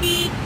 be